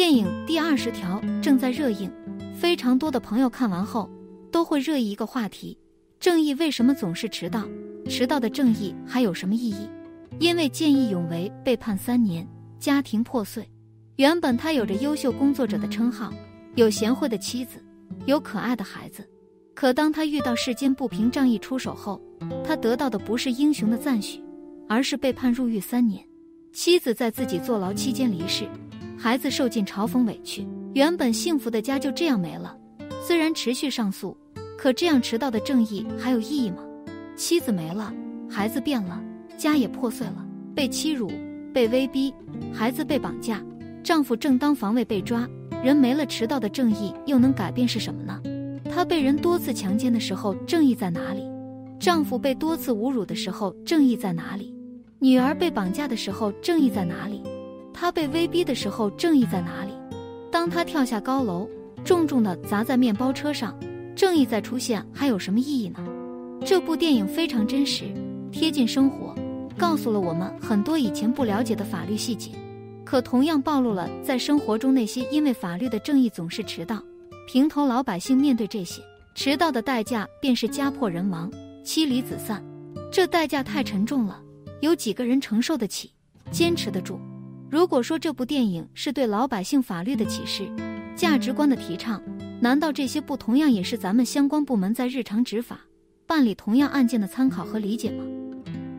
电影《第二十条》正在热映，非常多的朋友看完后都会热议一个话题：正义为什么总是迟到？迟到的正义还有什么意义？因为见义勇为被判三年，家庭破碎。原本他有着优秀工作者的称号，有贤惠的妻子，有可爱的孩子。可当他遇到世间不平，仗义出手后，他得到的不是英雄的赞许，而是被判入狱三年。妻子在自己坐牢期间离世。孩子受尽嘲讽委屈，原本幸福的家就这样没了。虽然持续上诉，可这样迟到的正义还有意义吗？妻子没了，孩子变了，家也破碎了。被欺辱，被威逼，孩子被绑架，丈夫正当防卫被抓，人没了，迟到的正义又能改变是什么呢？她被人多次强奸的时候，正义在哪里？丈夫被多次侮辱的时候，正义在哪里？女儿被绑架的时候，正义在哪里？他被威逼的时候，正义在哪里？当他跳下高楼，重重的砸在面包车上，正义再出现还有什么意义呢？这部电影非常真实，贴近生活，告诉了我们很多以前不了解的法律细节，可同样暴露了在生活中那些因为法律的正义总是迟到，平头老百姓面对这些迟到的代价便是家破人亡、妻离子散，这代价太沉重了，有几个人承受得起、坚持得住？如果说这部电影是对老百姓法律的启示、价值观的提倡，难道这些不同样也是咱们相关部门在日常执法、办理同样案件的参考和理解吗？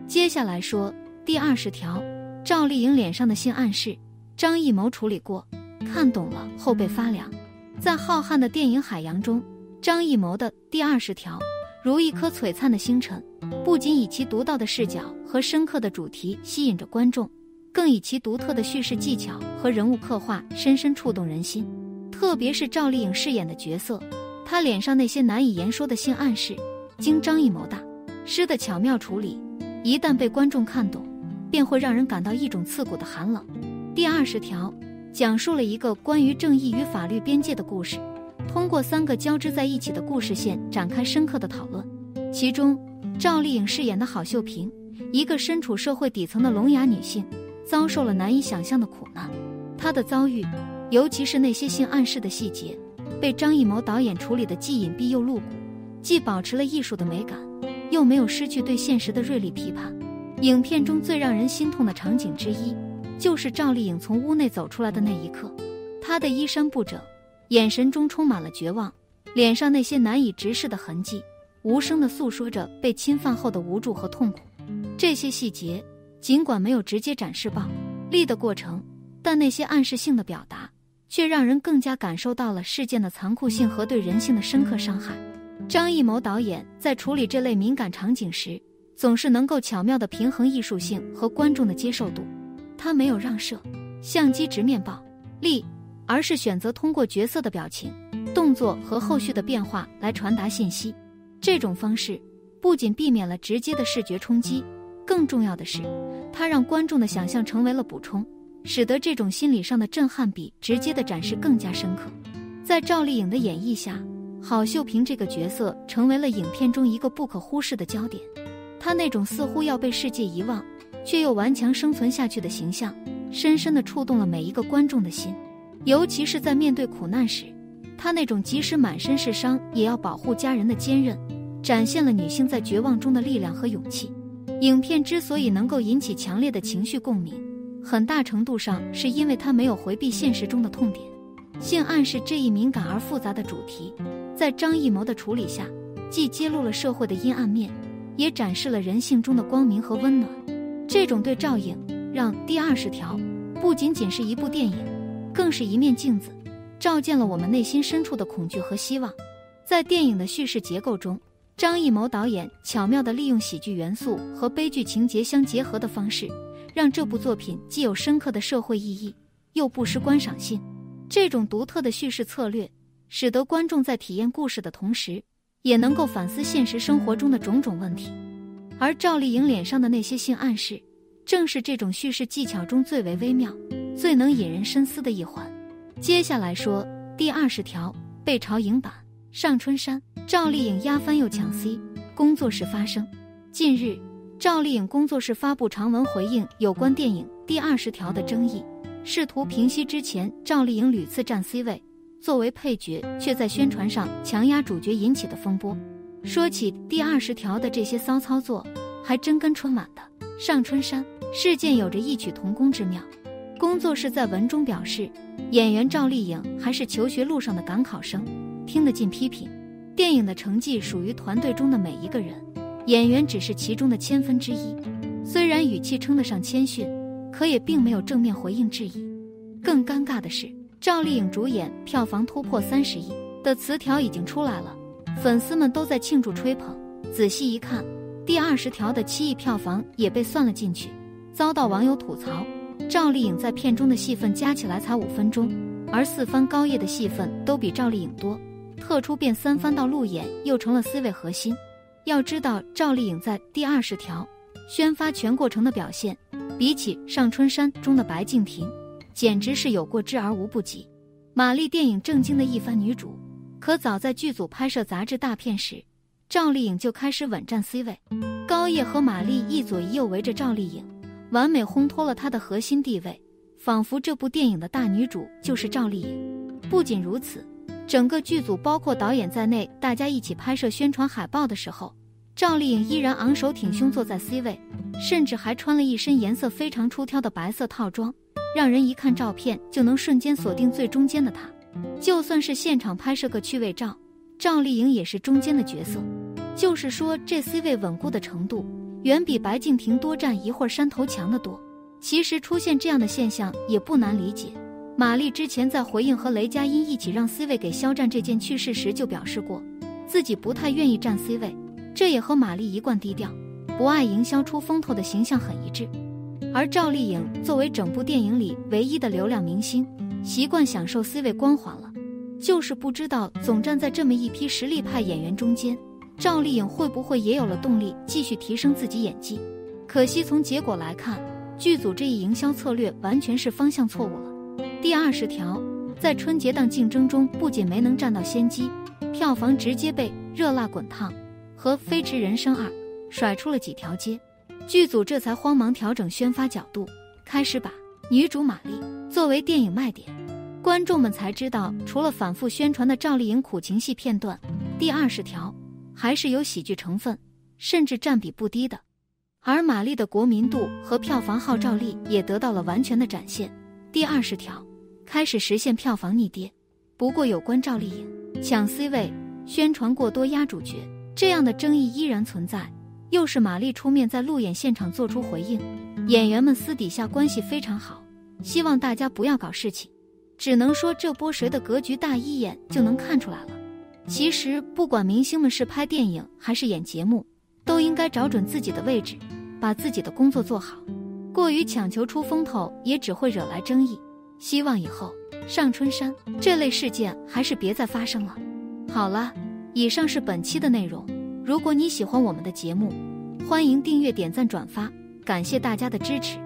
接下来说第二十条，赵丽颖脸上的性暗示，张艺谋处理过，看懂了后背发凉。在浩瀚的电影海洋中，张艺谋的第二十条如一颗璀璨的星辰，不仅以其独到的视角和深刻的主题吸引着观众。更以其独特的叙事技巧和人物刻画深深触动人心，特别是赵丽颖饰演的角色，她脸上那些难以言说的性暗示，经张艺谋大师的巧妙处理，一旦被观众看懂，便会让人感到一种刺骨的寒冷。第二十条讲述了一个关于正义与法律边界的故事，通过三个交织在一起的故事线展开深刻的讨论。其中，赵丽颖饰演的郝秀萍，一个身处社会底层的聋哑女性。遭受了难以想象的苦难，他的遭遇，尤其是那些性暗示的细节，被张艺谋导演处理的既隐蔽又露骨，既保持了艺术的美感，又没有失去对现实的锐利批判。影片中最让人心痛的场景之一，就是赵丽颖从屋内走出来的那一刻，她的衣衫不整，眼神中充满了绝望，脸上那些难以直视的痕迹，无声地诉说着被侵犯后的无助和痛苦。这些细节。尽管没有直接展示暴力的过程，但那些暗示性的表达，却让人更加感受到了事件的残酷性和对人性的深刻伤害。张艺谋导演在处理这类敏感场景时，总是能够巧妙地平衡艺术性和观众的接受度。他没有让摄像机直面暴力，而是选择通过角色的表情、动作和后续的变化来传达信息。这种方式不仅避免了直接的视觉冲击。更重要的是，它让观众的想象成为了补充，使得这种心理上的震撼比直接的展示更加深刻。在赵丽颖的演绎下，郝秀萍这个角色成为了影片中一个不可忽视的焦点。她那种似乎要被世界遗忘，却又顽强生存下去的形象，深深地触动了每一个观众的心。尤其是在面对苦难时，她那种即使满身是伤也要保护家人的坚韧，展现了女性在绝望中的力量和勇气。影片之所以能够引起强烈的情绪共鸣，很大程度上是因为它没有回避现实中的痛点。性暗示这一敏感而复杂的主题，在张艺谋的处理下，既揭露了社会的阴暗面，也展示了人性中的光明和温暖。这种对照应，让《第二十条》不仅仅是一部电影，更是一面镜子，照见了我们内心深处的恐惧和希望。在电影的叙事结构中。张艺谋导演巧妙地利用喜剧元素和悲剧情节相结合的方式，让这部作品既有深刻的社会意义，又不失观赏性。这种独特的叙事策略，使得观众在体验故事的同时，也能够反思现实生活中的种种问题。而赵丽颖脸上的那些性暗示，正是这种叙事技巧中最为微妙、最能引人深思的一环。接下来说第二十条：背朝影版上春山。赵丽颖压翻又抢 C，工作室发声。近日，赵丽颖工作室发布长文回应有关电影《第二十条》的争议，试图平息之前赵丽颖屡次占 C 位，作为配角却在宣传上强压主角引起的风波。说起第二十条的这些骚操作，还真跟春晚的上春山事件有着异曲同工之妙。工作室在文中表示，演员赵丽颖还是求学路上的赶考生，听得进批评。电影的成绩属于团队中的每一个人，演员只是其中的千分之一。虽然语气称得上谦逊，可也并没有正面回应质疑。更尴尬的是，赵丽颖主演票房突破三十亿的词条已经出来了，粉丝们都在庆祝吹捧。仔细一看，第二十条的七亿票房也被算了进去，遭到网友吐槽：赵丽颖在片中的戏份加起来才五分钟，而四番高叶的戏份都比赵丽颖多。特出变三番到路演，又成了 C 位核心。要知道，赵丽颖在第二十条宣发全过程的表现，比起《上春山》中的白敬亭，简直是有过之而无不及。玛丽电影正经的一番女主，可早在剧组拍摄杂志大片时，赵丽颖就开始稳占 C 位。高叶和玛丽一左一右围着赵丽颖，完美烘托了她的核心地位，仿佛这部电影的大女主就是赵丽颖。不仅如此。整个剧组包括导演在内，大家一起拍摄宣传海报的时候，赵丽颖依然昂首挺胸坐在 C 位，甚至还穿了一身颜色非常出挑的白色套装，让人一看照片就能瞬间锁定最中间的她。就算是现场拍摄个趣味照，赵丽颖也是中间的角色。就是说，这 C 位稳固的程度远比白敬亭多站一会儿山头强得多。其实出现这样的现象也不难理解。玛丽之前在回应和雷佳音一起让 C 位给肖战这件趣事时，就表示过自己不太愿意站 C 位，这也和玛丽一贯低调、不爱营销出风头的形象很一致。而赵丽颖作为整部电影里唯一的流量明星，习惯享受 C 位光环了，就是不知道总站在这么一批实力派演员中间，赵丽颖会不会也有了动力继续提升自己演技？可惜从结果来看，剧组这一营销策略完全是方向错误了。第二十条，在春节档竞争中不仅没能占到先机，票房直接被《热辣滚烫》和《飞驰人生二》甩出了几条街，剧组这才慌忙调整宣发角度，开始把女主玛丽作为电影卖点。观众们才知道，除了反复宣传的赵丽颖苦情戏片段，第二十条还是有喜剧成分，甚至占比不低的。而玛丽的国民度和票房号召力也得到了完全的展现。第二十条。开始实现票房逆跌，不过有关赵丽颖抢 C 位、宣传过多压主角这样的争议依然存在。又是玛丽出面在路演现场做出回应，演员们私底下关系非常好，希望大家不要搞事情。只能说这波谁的格局大，一眼就能看出来了。其实不管明星们是拍电影还是演节目，都应该找准自己的位置，把自己的工作做好。过于强求出风头，也只会惹来争议。希望以后上春山这类事件还是别再发生了。好了，以上是本期的内容。如果你喜欢我们的节目，欢迎订阅、点赞、转发，感谢大家的支持。